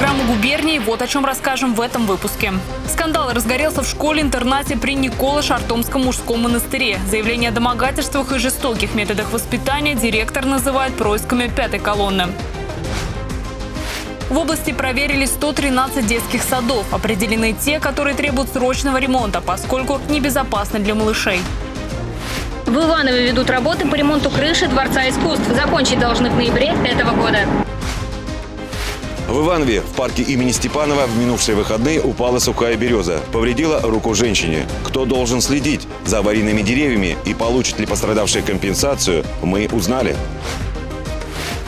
программу «Губернии». Вот о чем расскажем в этом выпуске. Скандал разгорелся в школе-интернате при Николо-Шартомском мужском монастыре. Заявление о домогательствах и жестоких методах воспитания директор называет происками пятой колонны. В области проверили 113 детских садов. Определены те, которые требуют срочного ремонта, поскольку небезопасны для малышей. В Иванове ведут работы по ремонту крыши Дворца искусств. Закончить должны в ноябре этого года. В Иванове в парке имени Степанова в минувшие выходные упала сухая береза. Повредила руку женщине. Кто должен следить за аварийными деревьями и получит ли пострадавшие компенсацию, мы узнали.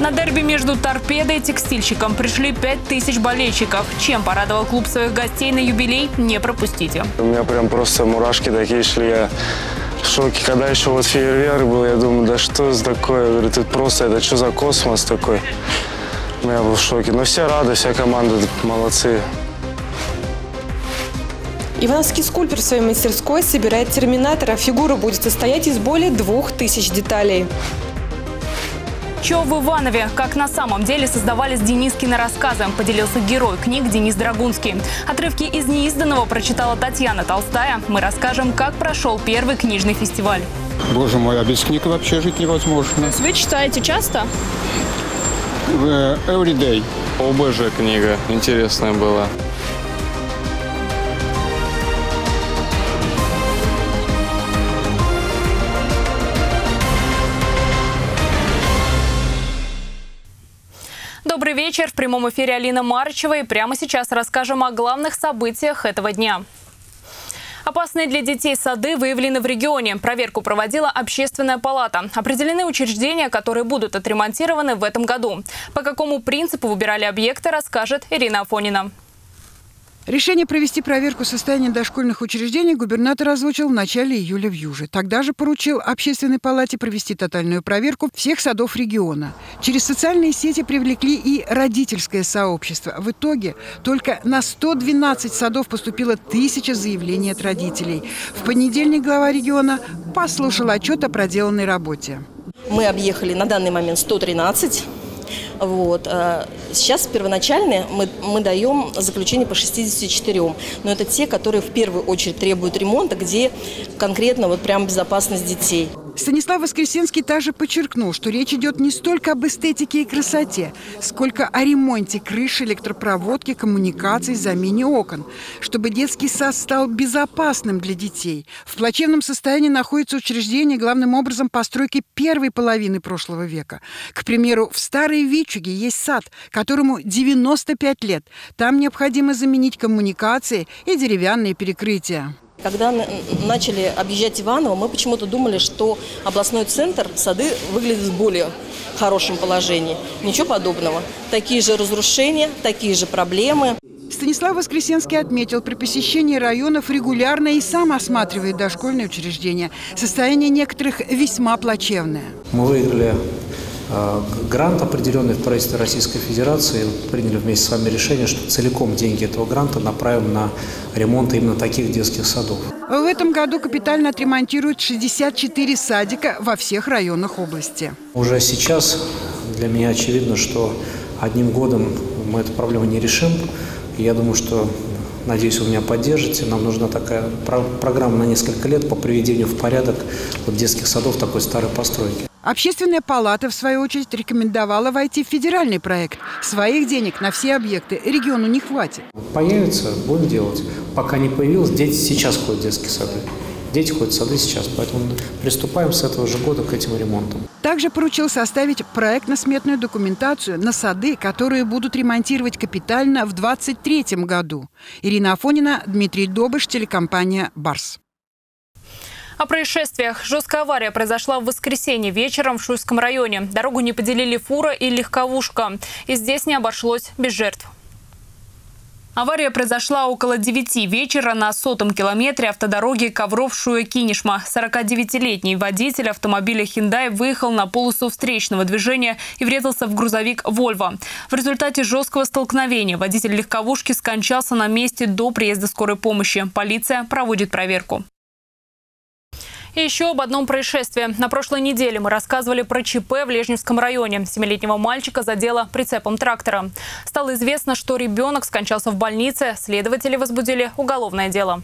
На дерби между торпедой и текстильщиком пришли 5000 болельщиков. Чем порадовал клуб своих гостей на юбилей, не пропустите. У меня прям просто мурашки такие шли. Я в шоке. Когда еще вот фейерверк был, я думаю, да что это такое? Я говорю, это просто, это что за космос такой? Я был в шоке. Но все рады, вся команда молодцы. Ивановский скульптор в своей мастерской собирает терминатора. Фигура будет состоять из более двух тысяч деталей. Че в Иванове? Как на самом деле создавались Денискины рассказы, поделился герой книг Денис Драгунский. Отрывки из неизданного прочитала Татьяна Толстая. Мы расскажем, как прошел первый книжный фестиваль. Боже мой, а без книг вообще жить невозможно. Вы читаете часто? Э, Every day. ОБЖ книга интересная была. Добрый вечер. В прямом эфире Алина Марчева. И прямо сейчас расскажем о главных событиях этого дня. Опасные для детей сады выявлены в регионе. Проверку проводила общественная палата. Определены учреждения, которые будут отремонтированы в этом году. По какому принципу выбирали объекты, расскажет Ирина Афонина. Решение провести проверку состояния дошкольных учреждений губернатор озвучил в начале июля в Юже. Тогда же поручил общественной палате провести тотальную проверку всех садов региона. Через социальные сети привлекли и родительское сообщество. В итоге только на 112 садов поступило тысяча заявлений от родителей. В понедельник глава региона послушал отчет о проделанной работе. Мы объехали на данный момент 113 вот. а Сейчас первоначальные мы, мы даем заключение по 64, но это те, которые в первую очередь требуют ремонта, где конкретно вот прям безопасность детей. Станислав Воскресенский также подчеркнул, что речь идет не столько об эстетике и красоте, сколько о ремонте крыши, электропроводки, коммуникаций, замене окон, чтобы детский сад стал безопасным для детей. В плачевном состоянии находится учреждение, главным образом, постройки первой половины прошлого века. К примеру, в Старой Вичуге есть сад, которому 95 лет. Там необходимо заменить коммуникации и деревянные перекрытия. Когда начали объезжать Иваново, мы почему-то думали, что областной центр сады выглядит в более хорошем положении. Ничего подобного. Такие же разрушения, такие же проблемы. Станислав Воскресенский отметил, при посещении районов регулярно и сам осматривает дошкольные учреждения. Состояние некоторых весьма плачевное. Мы выиграли грант определенный в правительстве Российской Федерации. Приняли вместе с вами решение, что целиком деньги этого гранта направим на ремонт именно таких детских садов. В этом году капитально отремонтируют 64 садика во всех районах области. Уже сейчас для меня очевидно, что одним годом мы эту проблему не решим. Я думаю, что, надеюсь, вы меня поддержите. Нам нужна такая про- программа на несколько лет по приведению в порядок вот детских садов такой старой постройки. Общественная палата, в свою очередь, рекомендовала войти в федеральный проект. Своих денег на все объекты региону не хватит. Появится, будем делать. Пока не появилось, дети сейчас ходят в детские сады. Дети ходят в сады сейчас, поэтому приступаем с этого же года к этим ремонтам. Также поручил составить проектно-сметную документацию на сады, которые будут ремонтировать капитально в 2023 году. Ирина Афонина, Дмитрий Добыш, телекомпания «Барс». О происшествиях. Жесткая авария произошла в воскресенье вечером в Шуйском районе. Дорогу не поделили фура и легковушка. И здесь не обошлось без жертв. Авария произошла около 9 вечера на сотом километре автодороги Ковров-Шуя-Кинешма. 49-летний водитель автомобиля Hyundai выехал на полосу встречного движения и врезался в грузовик «Вольво». В результате жесткого столкновения водитель легковушки скончался на месте до приезда скорой помощи. Полиция проводит проверку. И еще об одном происшествии. На прошлой неделе мы рассказывали про ЧП в Лежневском районе. Семилетнего мальчика задело прицепом трактора. Стало известно, что ребенок скончался в больнице. Следователи возбудили уголовное дело.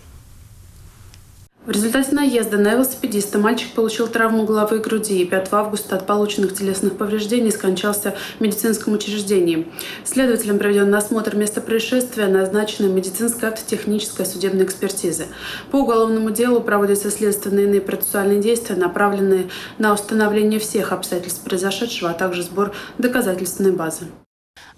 В результате наезда на велосипедиста мальчик получил травму головы и груди и 5 августа от полученных телесных повреждений скончался в медицинском учреждении. Следователям проведен осмотр места происшествия, назначена медицинская автотехническая судебная экспертиза. По уголовному делу проводятся следственные иные процессуальные действия, направленные на установление всех обстоятельств произошедшего, а также сбор доказательственной базы.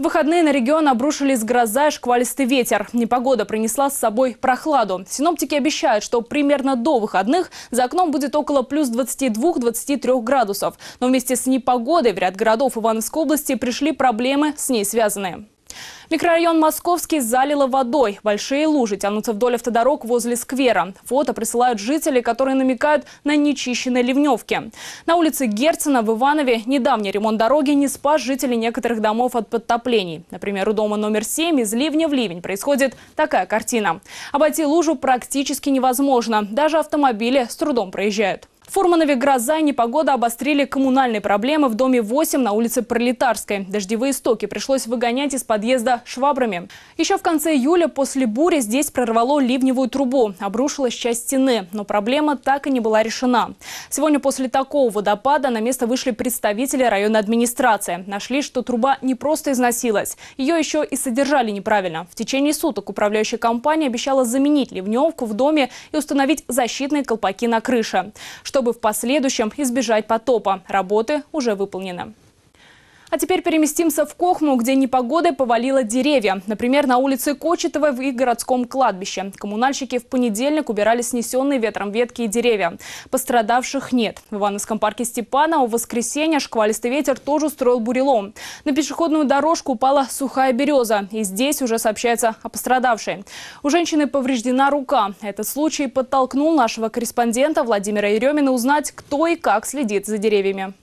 В выходные на регион обрушились гроза и шквалистый ветер. Непогода принесла с собой прохладу. Синоптики обещают, что примерно до выходных за окном будет около плюс 22-23 градусов. Но вместе с непогодой в ряд городов Ивановской области пришли проблемы с ней связанные. Микрорайон Московский залило водой. Большие лужи тянутся вдоль автодорог возле сквера. Фото присылают жители, которые намекают на нечищенные ливневки. На улице Герцена в Иванове недавний ремонт дороги не спас жителей некоторых домов от подтоплений. Например, у дома номер 7 из ливня в ливень происходит такая картина. Обойти лужу практически невозможно. Даже автомобили с трудом проезжают. В Фурманове гроза и непогода обострили коммунальные проблемы в доме 8 на улице Пролетарской. Дождевые стоки пришлось выгонять из подъезда швабрами. Еще в конце июля после бури здесь прорвало ливневую трубу. Обрушилась часть стены, но проблема так и не была решена. Сегодня после такого водопада на место вышли представители районной администрации. Нашли, что труба не просто износилась. Ее еще и содержали неправильно. В течение суток управляющая компания обещала заменить ливневку в доме и установить защитные колпаки на крыше. Что чтобы в последующем избежать потопа. Работы уже выполнены. А теперь переместимся в Кохму, где непогодой повалило деревья. Например, на улице Кочетова их городском кладбище. Коммунальщики в понедельник убирали снесенные ветром ветки и деревья. Пострадавших нет. В Ивановском парке Степана в воскресенье шквалистый ветер тоже устроил бурелом. На пешеходную дорожку упала сухая береза. И здесь уже сообщается о пострадавшей. У женщины повреждена рука. Этот случай подтолкнул нашего корреспондента Владимира Еремина узнать, кто и как следит за деревьями.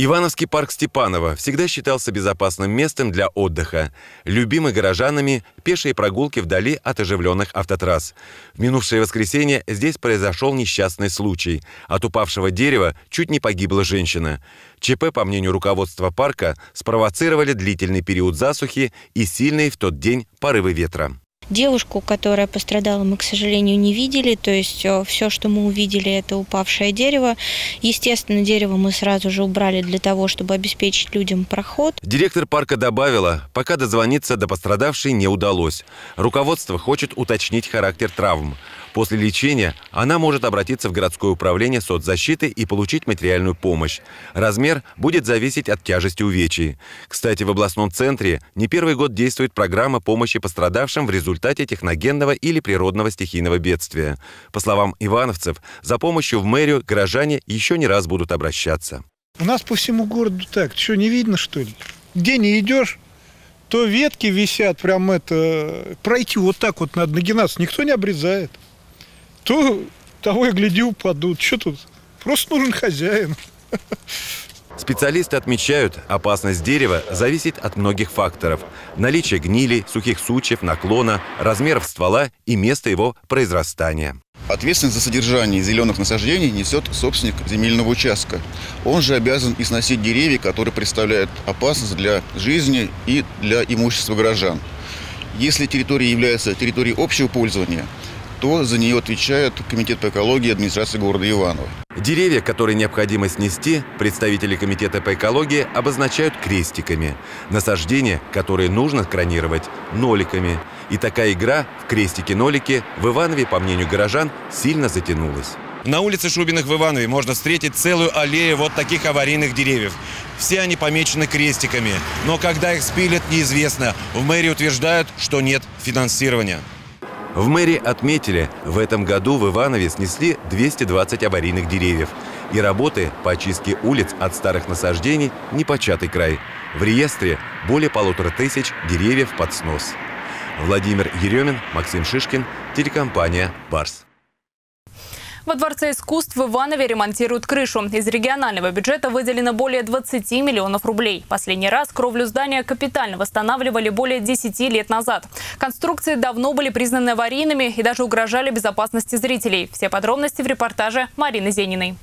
Ивановский парк Степанова всегда считался безопасным местом для отдыха, любимый горожанами пешие прогулки вдали от оживленных автотрасс. В минувшее воскресенье здесь произошел несчастный случай. От упавшего дерева чуть не погибла женщина. ЧП, по мнению руководства парка, спровоцировали длительный период засухи и сильные в тот день порывы ветра. Девушку, которая пострадала, мы, к сожалению, не видели. То есть э, все, что мы увидели, это упавшее дерево. Естественно, дерево мы сразу же убрали для того, чтобы обеспечить людям проход. Директор парка добавила, пока дозвониться до пострадавшей не удалось. Руководство хочет уточнить характер травм. После лечения она может обратиться в городское управление соцзащиты и получить материальную помощь. Размер будет зависеть от тяжести увечий. Кстати, в областном центре не первый год действует программа помощи пострадавшим в результате техногенного или природного стихийного бедствия. По словам ивановцев, за помощью в мэрию горожане еще не раз будут обращаться. У нас по всему городу так. Что, не видно, что ли? Где не идешь, то ветки висят, прям это... Пройти вот так вот надо нагинаться, никто не обрезает то того и гляди упадут. Что тут? Просто нужен хозяин. Специалисты отмечают, опасность дерева зависит от многих факторов. Наличие гнили, сухих сучьев, наклона, размеров ствола и места его произрастания. Ответственность за содержание зеленых насаждений несет собственник земельного участка. Он же обязан износить деревья, которые представляют опасность для жизни и для имущества горожан. Если территория является территорией общего пользования – то за нее отвечает Комитет по экологии администрации города Иваново. Деревья, которые необходимо снести, представители Комитета по экологии обозначают крестиками. Насаждения, которые нужно кронировать, ноликами. И такая игра в крестики-нолики в Иванове, по мнению горожан, сильно затянулась. На улице Шубиных в Иванове можно встретить целую аллею вот таких аварийных деревьев. Все они помечены крестиками. Но когда их спилят, неизвестно. В мэрии утверждают, что нет финансирования. В мэрии отметили, в этом году в Иванове снесли 220 аварийных деревьев. И работы по очистке улиц от старых насаждений – непочатый край. В реестре более полутора тысяч деревьев под снос. Владимир Еремин, Максим Шишкин, телекомпания «Барс». Во Дворце искусств в Иванове ремонтируют крышу. Из регионального бюджета выделено более 20 миллионов рублей. Последний раз кровлю здания капитально восстанавливали более 10 лет назад. Конструкции давно были признаны аварийными и даже угрожали безопасности зрителей. Все подробности в репортаже Марины Зениной.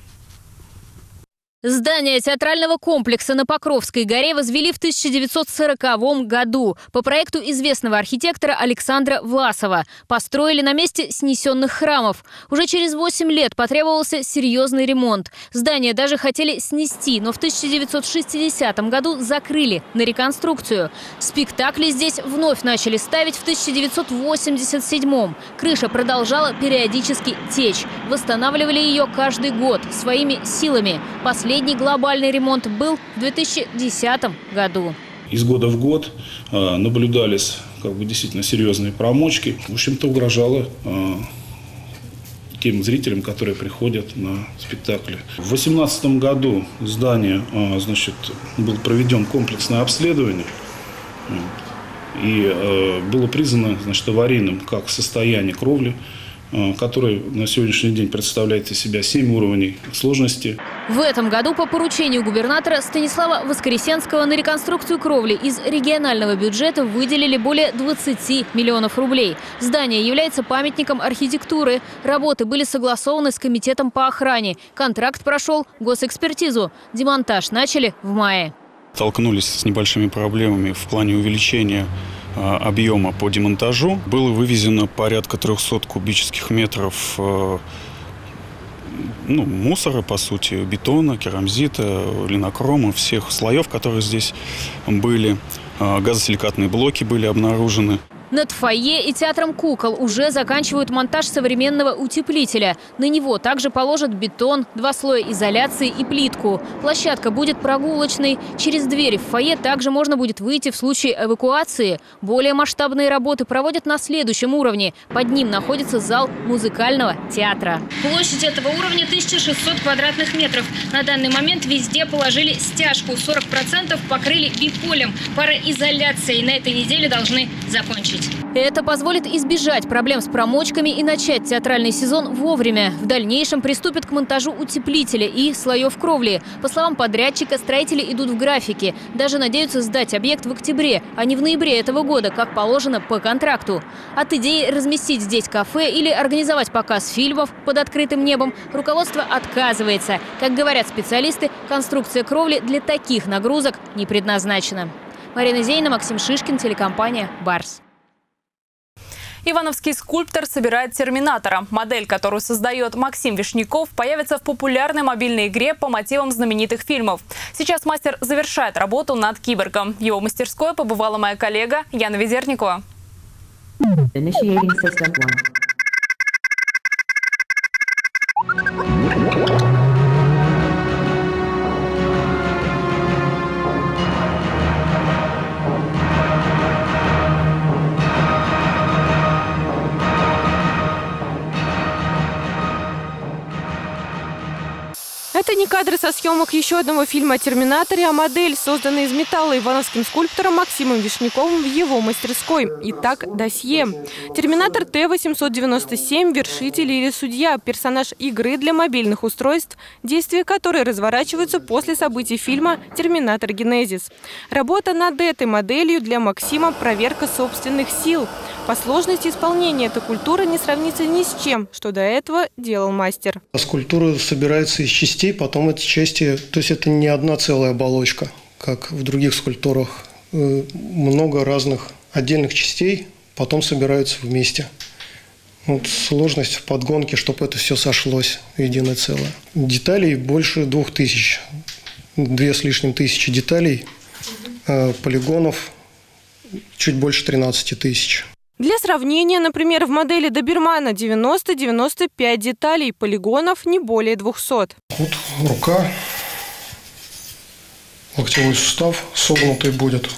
Здание театрального комплекса на Покровской горе возвели в 1940 году по проекту известного архитектора Александра Власова. Построили на месте снесенных храмов. Уже через 8 лет потребовался серьезный ремонт. Здание даже хотели снести, но в 1960 году закрыли на реконструкцию. Спектакли здесь вновь начали ставить в 1987 Крыша продолжала периодически течь. Восстанавливали ее каждый год своими силами. Последний Последний глобальный ремонт был в 2010 году. Из года в год э, наблюдались как бы действительно серьезные промочки. В общем-то, угрожало э, тем зрителям, которые приходят на спектакли. В 2018 году здание, э, значит, был проведен комплексное обследование. И было признано значит, аварийным как состояние кровли, который на сегодняшний день представляет из себя 7 уровней сложности. В этом году по поручению губернатора Станислава Воскресенского на реконструкцию кровли из регионального бюджета выделили более 20 миллионов рублей. Здание является памятником архитектуры. Работы были согласованы с комитетом по охране. Контракт прошел госэкспертизу. Демонтаж начали в мае. Столкнулись с небольшими проблемами в плане увеличения Э, объема по демонтажу. Было вывезено порядка 300 кубических метров э, ну, мусора, по сути, бетона, керамзита, линокрома, всех слоев, которые здесь были. Э, газосиликатные блоки были обнаружены. Над фойе и театром кукол уже заканчивают монтаж современного утеплителя. На него также положат бетон, два слоя изоляции и плитку. Площадка будет прогулочной. Через двери в фойе также можно будет выйти в случае эвакуации. Более масштабные работы проводят на следующем уровне. Под ним находится зал музыкального театра. Площадь этого уровня 1600 квадратных метров. На данный момент везде положили стяжку. 40% покрыли биполем. Пароизоляцией на этой неделе должны закончить закончить. Это позволит избежать проблем с промочками и начать театральный сезон вовремя. В дальнейшем приступят к монтажу утеплителя и слоев кровли. По словам подрядчика, строители идут в графике. Даже надеются сдать объект в октябре, а не в ноябре этого года, как положено по контракту. От идеи разместить здесь кафе или организовать показ фильмов под открытым небом руководство отказывается. Как говорят специалисты, конструкция кровли для таких нагрузок не предназначена. Марина Зейна, Максим Шишкин, телекомпания «Барс». Ивановский скульптор собирает терминатора. Модель, которую создает Максим Вишняков, появится в популярной мобильной игре по мотивам знаменитых фильмов. Сейчас мастер завершает работу над киборгом. В его мастерской побывала моя коллега Яна Ведерникова. Initiating system one. Кадры со съемок еще одного фильма о «Терминаторе», а модель, созданная из металла ивановским скульптором Максимом Вишняковым в его мастерской. Итак, досье. «Терминатор Т-897. Вершитель или судья» – персонаж игры для мобильных устройств, действия которой разворачиваются после событий фильма «Терминатор Генезис». Работа над этой моделью для Максима – проверка собственных сил – по сложности исполнения эта культура не сравнится ни с чем, что до этого делал мастер. Скульптура собирается из частей, потом эти части, то есть это не одна целая оболочка, как в других скульптурах. Э, много разных отдельных частей, потом собираются вместе. Вот сложность в подгонке, чтобы это все сошлось в единое целое. Деталей больше двух тысяч, две с лишним тысячи деталей, э, полигонов чуть больше 13 тысяч. Для сравнения, например, в модели Добермана 90-95 деталей, полигонов не более 200. Вот рука, локтевой сустав согнутый будет.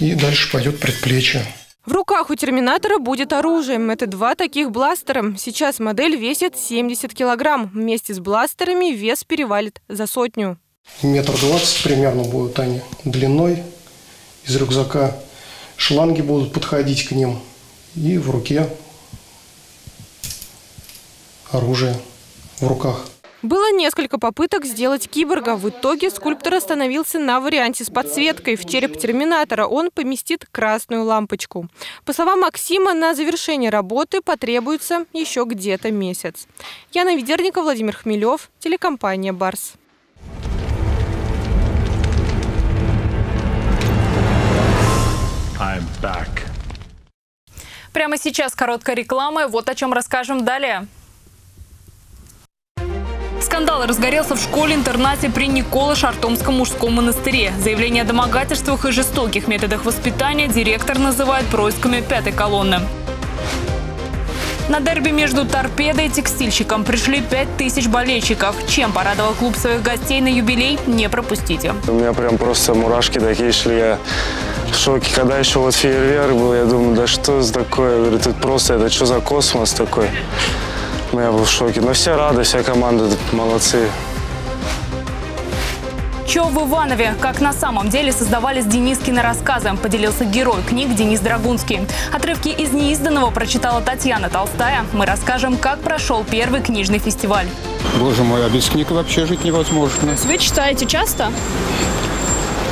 И дальше пойдет предплечье. В руках у терминатора будет оружием. Это два таких бластера. Сейчас модель весит 70 килограмм. Вместе с бластерами вес перевалит за сотню. Метр двадцать примерно будут они длиной из рюкзака. Шланги будут подходить к ним. И в руке оружие в руках. Было несколько попыток сделать киборга. В итоге скульптор остановился на варианте с подсветкой. В череп терминатора он поместит красную лампочку. По словам Максима, на завершение работы потребуется еще где-то месяц. Яна Ведерникова, Владимир Хмелев, телекомпания «Барс». I'm back. Прямо сейчас короткая реклама. Вот о чем расскажем далее. Скандал разгорелся в школе-интернате при Николо-Шартомском мужском монастыре. Заявление о домогательствах и жестоких методах воспитания директор называет происками пятой колонны. На дерби между торпедой и текстильщиком пришли 5000 болельщиков. Чем порадовал клуб своих гостей на юбилей, не пропустите. У меня прям просто мурашки такие шли. Я в шоке. Когда еще вот фейерверк был, я думаю, да что это такое? Я говорю, тут просто, это что за космос такой? Я был в шоке. Но все рады, вся команда молодцы. Че в Иванове? Как на самом деле создавались Денискины рассказы, поделился герой книг Денис Драгунский. Отрывки из неизданного прочитала Татьяна Толстая. Мы расскажем, как прошел первый книжный фестиваль. Боже мой, а без книг вообще жить невозможно. Вы читаете часто?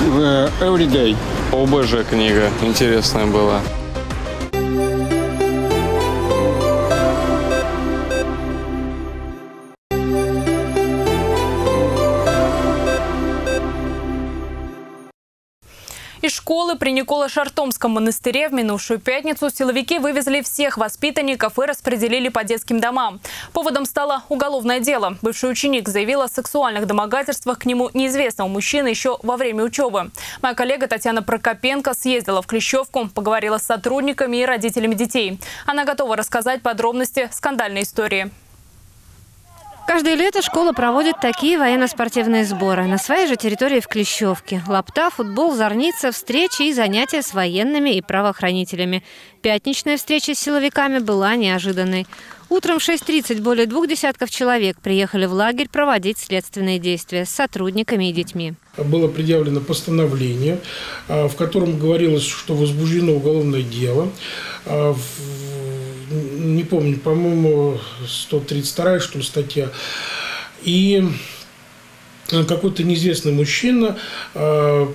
Every day. ОБЖ книга интересная была. Школы при Николо-Шартомском монастыре в минувшую пятницу силовики вывезли всех воспитанников и распределили по детским домам. Поводом стало уголовное дело. Бывший ученик заявил о сексуальных домогательствах к нему неизвестного мужчины еще во время учебы. Моя коллега Татьяна Прокопенко съездила в Клещевку, поговорила с сотрудниками и родителями детей. Она готова рассказать подробности скандальной истории. Каждое лето школа проводит такие военно-спортивные сборы. На своей же территории в Клещевке. Лапта, футбол, зорница, встречи и занятия с военными и правоохранителями. Пятничная встреча с силовиками была неожиданной. Утром в 6.30 более двух десятков человек приехали в лагерь проводить следственные действия с сотрудниками и детьми. Было предъявлено постановление, а, в котором говорилось, что возбуждено уголовное дело. Не помню, по-моему, 132 что ли, статья. И какой-то неизвестный мужчина э,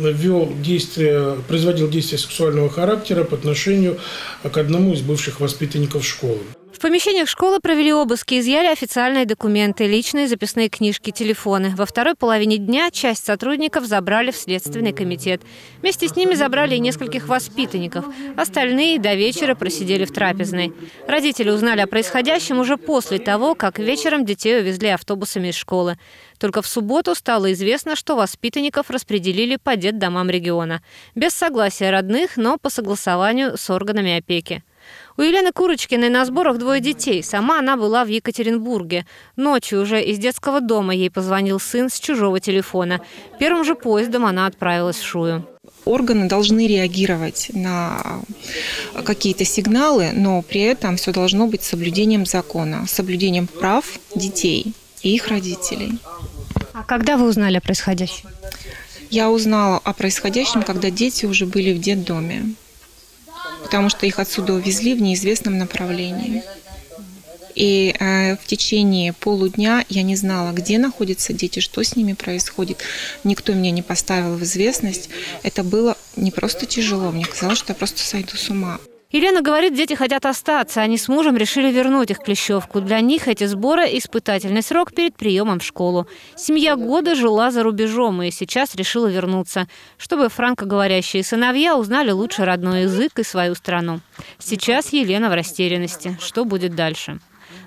вел действия, производил действия сексуального характера по отношению к одному из бывших воспитанников школы. В помещениях школы провели обыски, изъяли официальные документы, личные записные книжки, телефоны. Во второй половине дня часть сотрудников забрали в Следственный комитет. Вместе с ними забрали и нескольких воспитанников. Остальные до вечера просидели в трапезной. Родители узнали о происходящем уже после того, как вечером детей увезли автобусами из школы. Только в субботу стало известно, что воспитанников распределили по детдомам региона. Без согласия родных, но по согласованию с органами опеки. У Елены Курочкиной на сборах двое детей. Сама она была в Екатеринбурге. Ночью уже из детского дома ей позвонил сын с чужого телефона. Первым же поездом она отправилась в Шую. Органы должны реагировать на какие-то сигналы, но при этом все должно быть соблюдением закона, соблюдением прав детей и их родителей. А когда вы узнали о происходящем? Я узнала о происходящем, когда дети уже были в детдоме потому что их отсюда увезли в неизвестном направлении. И э, в течение полудня я не знала, где находятся дети, что с ними происходит. Никто меня не поставил в известность. Это было не просто тяжело, мне казалось, что я просто сойду с ума. Елена говорит, дети хотят остаться. Они с мужем решили вернуть их Клещевку. Для них эти сборы – испытательный срок перед приемом в школу. Семья года жила за рубежом и сейчас решила вернуться, чтобы франкоговорящие сыновья узнали лучше родной язык и свою страну. Сейчас Елена в растерянности. Что будет дальше?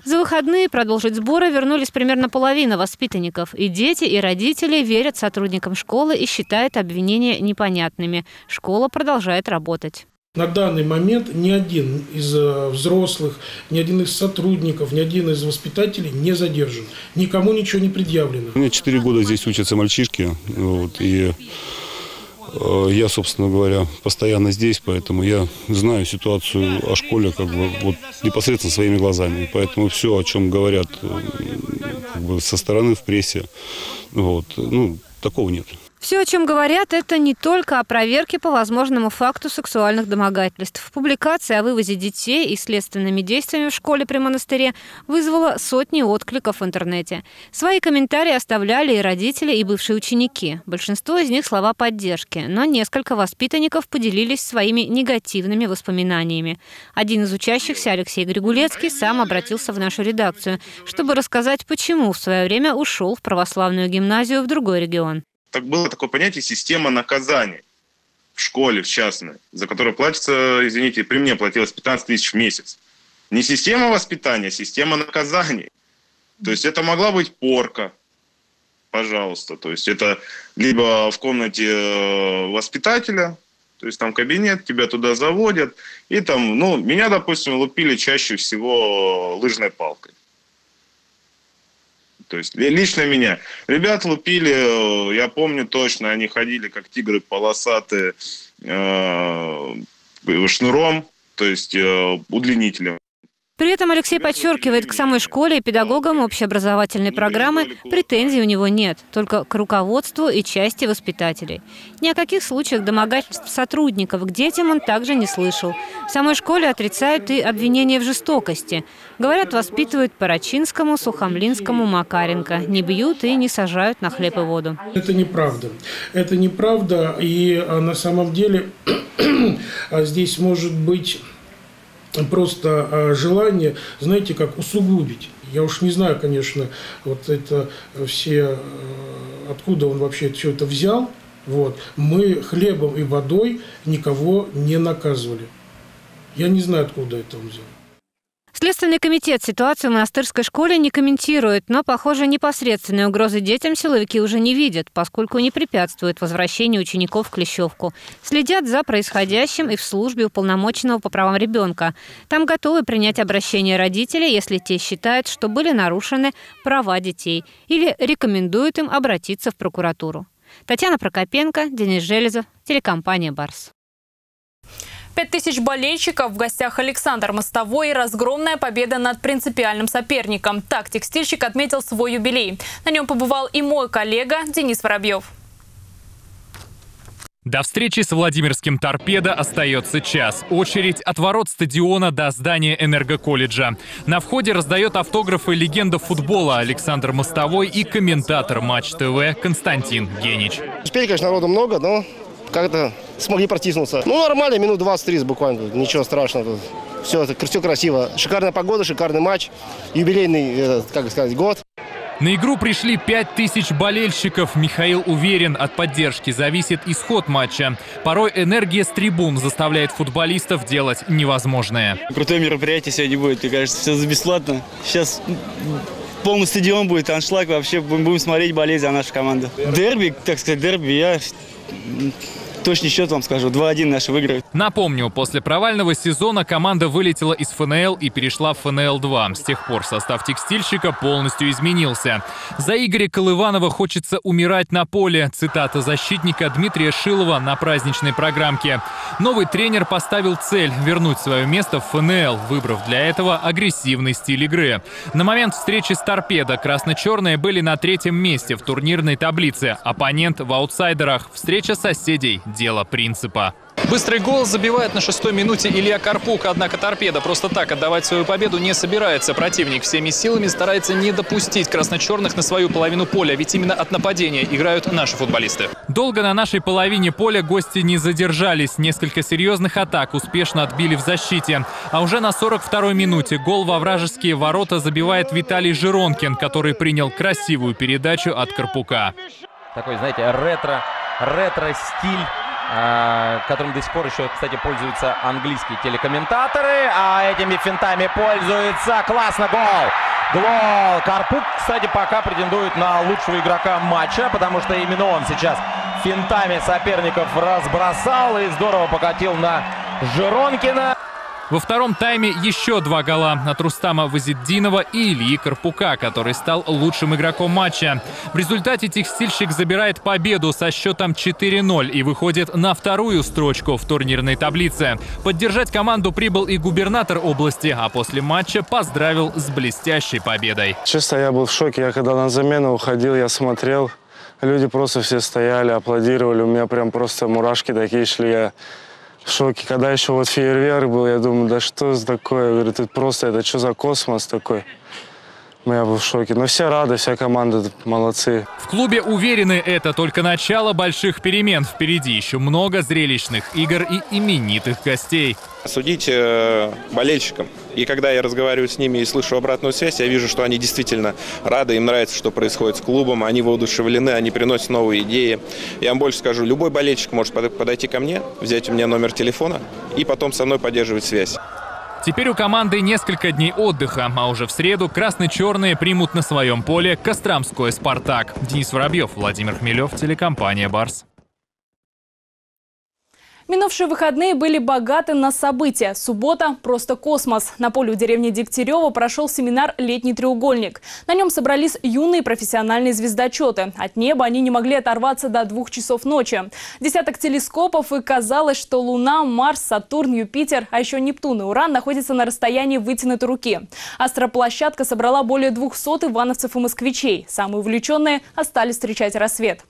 За выходные продолжить сборы вернулись примерно половина воспитанников. И дети, и родители верят сотрудникам школы и считают обвинения непонятными. Школа продолжает работать. На данный момент ни один из э, взрослых, ни один из сотрудников, ни один из воспитателей не задержан. Никому ничего не предъявлено. У меня четыре года здесь учатся мальчишки. Вот, и э, я, собственно говоря, постоянно здесь, поэтому я знаю ситуацию о школе как бы вот непосредственно своими глазами. Поэтому все, о чем говорят как бы, со стороны в прессе, вот, ну, такого нет. Все, о чем говорят, это не только о проверке по возможному факту сексуальных домогательств. Публикация о вывозе детей и следственными действиями в школе при монастыре вызвала сотни откликов в интернете. Свои комментарии оставляли и родители, и бывшие ученики. Большинство из них слова поддержки, но несколько воспитанников поделились своими негативными воспоминаниями. Один из учащихся, Алексей Григулецкий, сам обратился в нашу редакцию, чтобы рассказать, почему в свое время ушел в православную гимназию в другой регион так было такое понятие система наказаний в школе, в частной, за которую платится, извините, при мне платилось 15 тысяч в месяц. Не система воспитания, а система наказаний. То есть это могла быть порка, пожалуйста. То есть это либо в комнате э, воспитателя, то есть там кабинет, тебя туда заводят, и там, ну, меня, допустим, лупили чаще всего лыжной палкой. То есть лично меня. Ребят лупили, э, я помню точно, они ходили как тигры полосатые э, шнуром, то есть э, удлинителем. При этом Алексей подчеркивает, к самой школе и педагогам общеобразовательной программы претензий у него нет, только к руководству и части воспитателей. Ни о каких случаях домогательств сотрудников к детям он также не слышал. В самой школе отрицают и обвинения в жестокости. Говорят, воспитывают по Рачинскому, Сухомлинскому, Макаренко. Не бьют и не сажают на хлеб и воду. Это неправда. Это неправда. И а, на самом деле а, здесь может быть просто а, желание, знаете, как усугубить. Я уж не знаю, конечно, вот это все, а, откуда он вообще все это взял. Вот. Мы хлебом и водой никого не наказывали. Я не знаю, откуда это он взял. Следственный комитет ситуацию в монастырской школе не комментирует, но, похоже, непосредственной угрозы детям силовики уже не видят, поскольку не препятствуют возвращению учеников в Клещевку. Следят за происходящим и в службе уполномоченного по правам ребенка. Там готовы принять обращение родителей, если те считают, что были нарушены права детей, или рекомендуют им обратиться в прокуратуру. Татьяна Прокопенко, Денис Железов, телекомпания «Барс». Пять тысяч болельщиков в гостях Александр Мостовой и разгромная победа над принципиальным соперником. Так текстильщик отметил свой юбилей. На нем побывал и мой коллега Денис Воробьев. До встречи с Владимирским торпедо остается час. Очередь от ворот стадиона до здания энергоколледжа. На входе раздает автографы легенда футбола Александр Мостовой и комментатор Матч ТВ Константин Генич. Теперь, конечно, народу много, но как-то смогли протиснуться. Ну, нормально, минут 20-30 буквально, ничего страшного. Все, это все красиво. Шикарная погода, шикарный матч, юбилейный, как сказать, год. На игру пришли 5000 болельщиков. Михаил уверен, от поддержки зависит исход матча. Порой энергия с трибун заставляет футболистов делать невозможное. Крутое мероприятие сегодня будет, мне кажется, все за бесплатно. Сейчас полный стадион будет, аншлаг вообще. Будем смотреть, болеть за нашу команду. Дерби, так сказать, дерби, я точный счет вам скажу. 2-1 наши выиграют. Напомню, после провального сезона команда вылетела из ФНЛ и перешла в ФНЛ-2. С тех пор состав текстильщика полностью изменился. За Игоря Колыванова хочется умирать на поле. Цитата защитника Дмитрия Шилова на праздничной программке. Новый тренер поставил цель вернуть свое место в ФНЛ, выбрав для этого агрессивный стиль игры. На момент встречи с Торпедо красно-черные были на третьем месте в турнирной таблице. Оппонент в аутсайдерах. Встреча соседей дело принципа. Быстрый гол забивает на шестой минуте Илья Карпук, однако торпеда просто так отдавать свою победу не собирается. Противник всеми силами старается не допустить красно-черных на свою половину поля, ведь именно от нападения играют наши футболисты. Долго на нашей половине поля гости не задержались. Несколько серьезных атак успешно отбили в защите. А уже на 42-й минуте гол во вражеские ворота забивает Виталий Жиронкин, который принял красивую передачу от Карпука. Такой, знаете, ретро, ретро-стиль которым до сих пор еще, кстати, пользуются английские телекомментаторы. А этими финтами пользуется. Классно, гол! Гол! Карпук, кстати, пока претендует на лучшего игрока матча, потому что именно он сейчас финтами соперников разбросал и здорово покатил на Жиронкина. Во втором тайме еще два гола от Рустама Вазиддинова и Ильи Карпука, который стал лучшим игроком матча. В результате текстильщик забирает победу со счетом 4-0 и выходит на вторую строчку в турнирной таблице. Поддержать команду прибыл и губернатор области, а после матча поздравил с блестящей победой. Честно, я был в шоке. Я когда на замену уходил, я смотрел Люди просто все стояли, аплодировали. У меня прям просто мурашки такие шли. Я в шоке. Когда еще вот фейерверк был, я думаю, да что это такое? Я говорю, это просто, это что за космос такой? Я был в шоке. Но все рады, вся команда молодцы. В клубе уверены, это только начало больших перемен. Впереди еще много зрелищных игр и именитых гостей. Судить э, болельщикам. И когда я разговариваю с ними и слышу обратную связь, я вижу, что они действительно рады, им нравится, что происходит с клубом, они воодушевлены, они приносят новые идеи. Я вам больше скажу, любой болельщик может подойти ко мне, взять у меня номер телефона и потом со мной поддерживать связь. Теперь у команды несколько дней отдыха, а уже в среду красно-черные примут на своем поле Костромской «Спартак». Денис Воробьев, Владимир Хмелев, телекомпания «Барс». Минувшие выходные были богаты на события. Суббота – просто космос. На поле у деревни Дегтярева прошел семинар «Летний треугольник». На нем собрались юные профессиональные звездочеты. От неба они не могли оторваться до двух часов ночи. Десяток телескопов и казалось, что Луна, Марс, Сатурн, Юпитер, а еще Нептун и Уран находятся на расстоянии вытянутой руки. Астроплощадка собрала более 200 ивановцев и москвичей. Самые увлеченные остались встречать рассвет.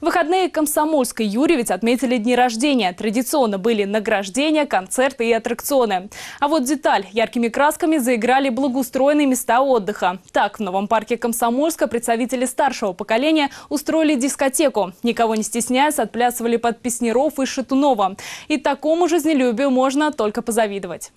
Выходные Комсомольской Юрьевец отметили дни рождения. Традиционно были награждения, концерты и аттракционы. А вот деталь. Яркими красками заиграли благоустроенные места отдыха. Так, в новом парке Комсомольска представители старшего поколения устроили дискотеку. Никого не стесняясь, отплясывали под Песнеров и Шатунова. И такому жизнелюбию можно только позавидовать.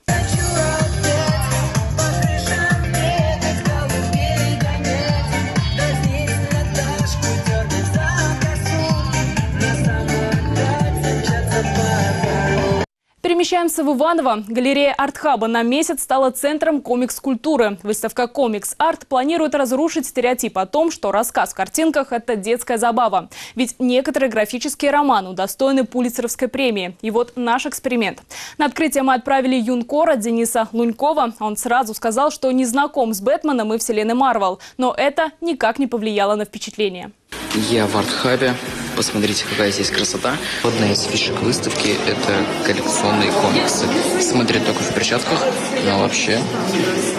Перемещаемся в Иваново. Галерея «Артхаба» на месяц стала центром комикс-культуры. Выставка «Комикс-арт» планирует разрушить стереотип о том, что рассказ в картинках – это детская забава. Ведь некоторые графические романы удостоены Пулицеровской премии. И вот наш эксперимент. На открытие мы отправили юнкора Дениса Лунькова. Он сразу сказал, что не знаком с Бэтменом и вселенной Марвел. Но это никак не повлияло на впечатление. Я в Артхабе. Посмотрите, какая здесь красота. Одна из фишек выставки – это коллекционные комиксы. Смотреть только в перчатках, но вообще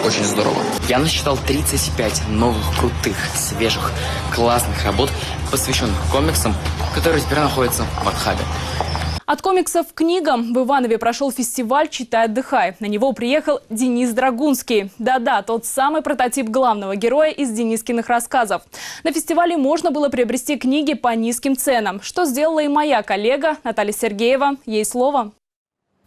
очень здорово. Я насчитал 35 новых, крутых, свежих, классных работ, посвященных комиксам, которые теперь находятся в Артхабе. От комиксов к книгам в Иванове прошел фестиваль «Читай, отдыхай». На него приехал Денис Драгунский. Да-да, тот самый прототип главного героя из Денискиных рассказов. На фестивале можно было приобрести книги по низким ценам, что сделала и моя коллега Наталья Сергеева. Ей слово.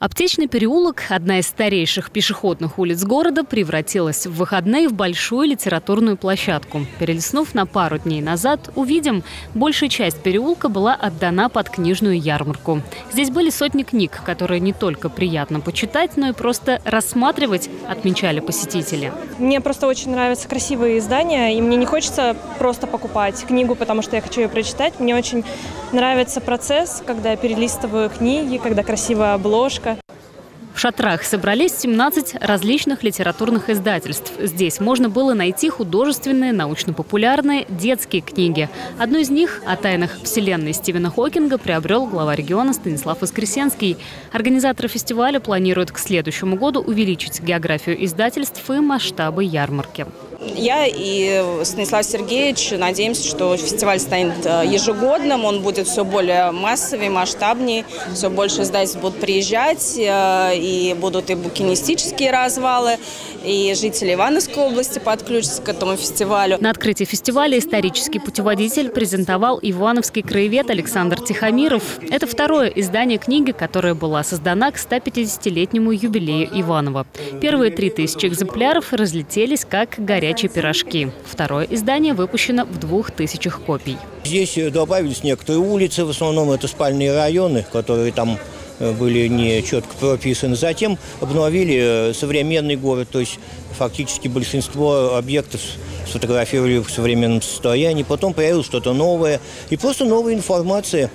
Аптечный переулок, одна из старейших пешеходных улиц города, превратилась в выходные в большую литературную площадку. Перелистнув на пару дней назад, увидим, большая часть переулка была отдана под книжную ярмарку. Здесь были сотни книг, которые не только приятно почитать, но и просто рассматривать, отмечали посетители. Мне просто очень нравятся красивые издания, и мне не хочется просто покупать книгу, потому что я хочу ее прочитать. Мне очень нравится процесс, когда я перелистываю книги, когда красивая обложка, в шатрах собрались 17 различных литературных издательств. Здесь можно было найти художественные, научно-популярные, детские книги. Одну из них о тайнах вселенной Стивена Хокинга приобрел глава региона Станислав Воскресенский. Организаторы фестиваля планируют к следующему году увеличить географию издательств и масштабы ярмарки. Я и Станислав Сергеевич надеемся, что фестиваль станет э, ежегодным, он будет все более массовее, масштабнее, все больше издательств будут приезжать, э, и будут и букинистические развалы, и жители Ивановской области подключатся к этому фестивалю. На открытии фестиваля исторический путеводитель презентовал ивановский краевед Александр Тихомиров. Это второе издание книги, которая была создана к 150-летнему юбилею Иванова. Первые 3000 экземпляров разлетелись как горячие пирожки. Второе издание выпущено в двух тысячах копий. Здесь добавились некоторые улицы, в основном это спальные районы, которые там Э, были не четко прописаны. Затем обновили э, современный город, то есть фактически большинство объектов сфотографировали в современном состоянии. Потом появилось что-то новое и просто новая информация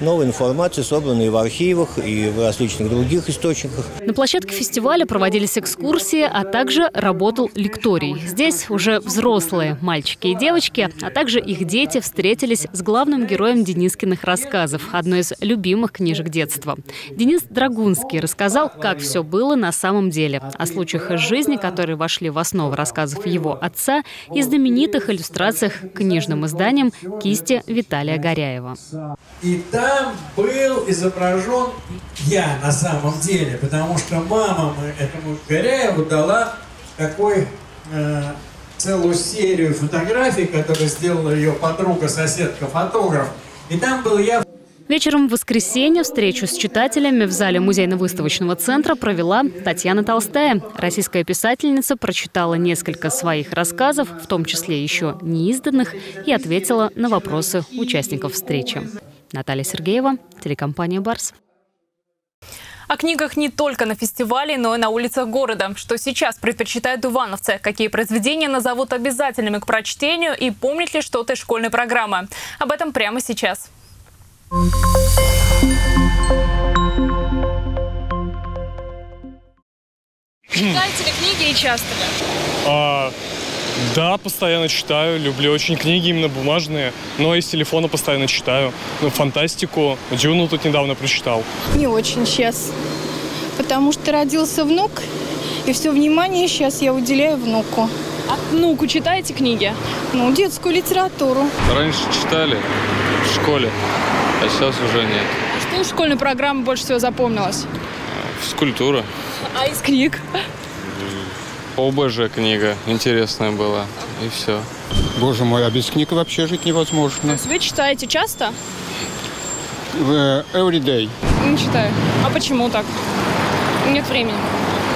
новая информация, собранная в архивах и в различных других источниках. На площадке фестиваля проводились экскурсии, а также работал лекторий. Здесь уже взрослые мальчики и девочки, а также их дети встретились с главным героем Денискиных рассказов, одной из любимых книжек детства. Денис Драгунский рассказал, как все было на самом деле, о случаях из жизни, которые вошли в основу рассказов его отца и знаменитых иллюстрациях к книжным изданиям кисти Виталия Горяева. И там был изображен я на самом деле, потому что мама этому Горяеву дала такой э, целую серию фотографий, которые сделала ее подруга, соседка, фотограф. И там был я Вечером в воскресенье встречу с читателями в зале музейно-выставочного центра провела Татьяна Толстая. Российская писательница прочитала несколько своих рассказов, в том числе еще неизданных, и ответила на вопросы участников встречи. Наталья Сергеева, телекомпания «Барс». О книгах не только на фестивале, но и на улицах города. Что сейчас предпочитают ивановцы? Какие произведения назовут обязательными к прочтению? И помнит ли что-то из школьной программы? Об этом прямо сейчас. Читаете ли книги и часто ли? А, да, постоянно читаю. Люблю очень книги, именно бумажные. Но из телефона постоянно читаю. Ну, фантастику. Дюну тут недавно прочитал. Не очень сейчас. Потому что родился внук, и все внимание сейчас я уделяю внуку. А внуку читаете книги? Ну, детскую литературу. Раньше читали в школе, а сейчас уже нет. Что из школьной программы больше всего запомнилось? Физкультура. А из книг? ОБЖ книга интересная была, и все. Боже мой, а без книг вообще жить То невозможно. есть вы читаете часто? Э, Every day. Не читаю. А почему так? Нет времени.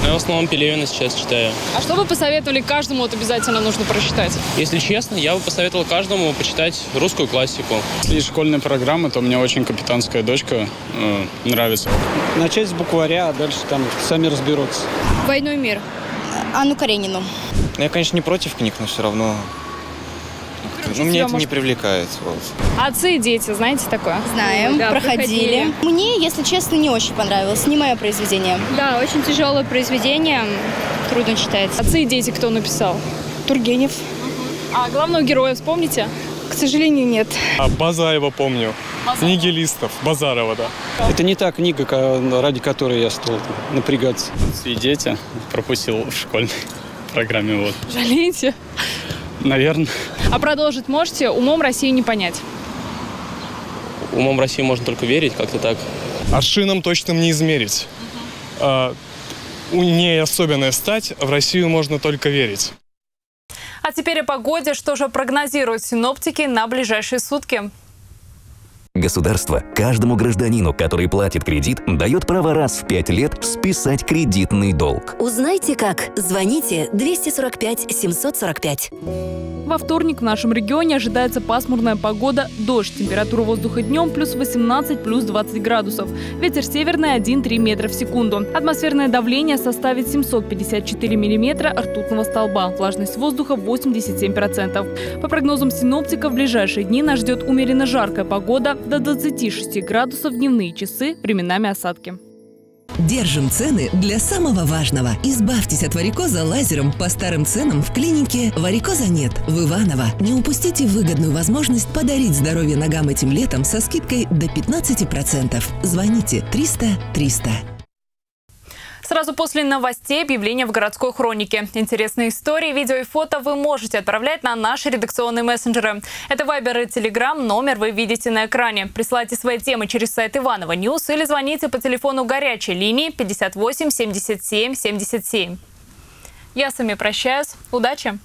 Я в основном Пелевина сейчас читаю. А что вы посоветовали каждому вот обязательно нужно прочитать? Если честно, я бы посоветовал каждому почитать русскую классику. Если из школьной программы, то мне очень «Капитанская дочка» э, нравится. Начать с букваря, а дальше там сами разберутся. «Войну и мир». Анну Каренину. Я, конечно, не против книг, но все равно... Ну, меня это не привлекает. Вот. Отцы и дети, знаете такое? Знаем, Да, проходили. Мне, если честно, не очень понравилось. Не мое произведение. Да, очень тяжелое произведение. Трудно читается. Отцы и дети кто написал? Тургенев. А главного героя вспомните? К сожалению, нет. А Базаева помню. Книги листов. Базарова, да. Это не та книга, ради которой я стал напрягаться. И дети пропустил в школьной программе. Вот. Жалеете? Наверное. А продолжить можете? Умом России не понять. Умом России можно только верить, как-то так. Аршином точно не измерить. А, у ней особенная стать, в Россию можно только верить. А теперь о погоде. Что же прогнозируют синоптики на ближайшие сутки? Государство каждому гражданину, который платит кредит, дает право раз в пять лет списать кредитный долг. Узнайте как. Звоните 245 745. Во вторник в нашем регионе ожидается пасмурная погода, дождь. Температура воздуха днем плюс 18, плюс 20 градусов. Ветер северный 1-3 метра в секунду. Атмосферное давление составит 754 миллиметра ртутного столба. Влажность воздуха 87%. По прогнозам синоптиков, в ближайшие дни нас ждет умеренно жаркая погода до 26 градусов дневные часы, временами осадки. Держим цены для самого важного. Избавьтесь от варикоза лазером по старым ценам в клинике «Варикоза нет» в Иваново. Не упустите выгодную возможность подарить здоровье ногам этим летом со скидкой до 15%. Звоните 300 300. Сразу после новостей объявления в городской хронике. Интересные истории, видео и фото вы можете отправлять на наши редакционные мессенджеры. Это Вайбер и Телеграм, номер вы видите на экране. Присылайте свои темы через сайт Иваново News или звоните по телефону горячей линии 58 77 77. Я с вами прощаюсь. Удачи!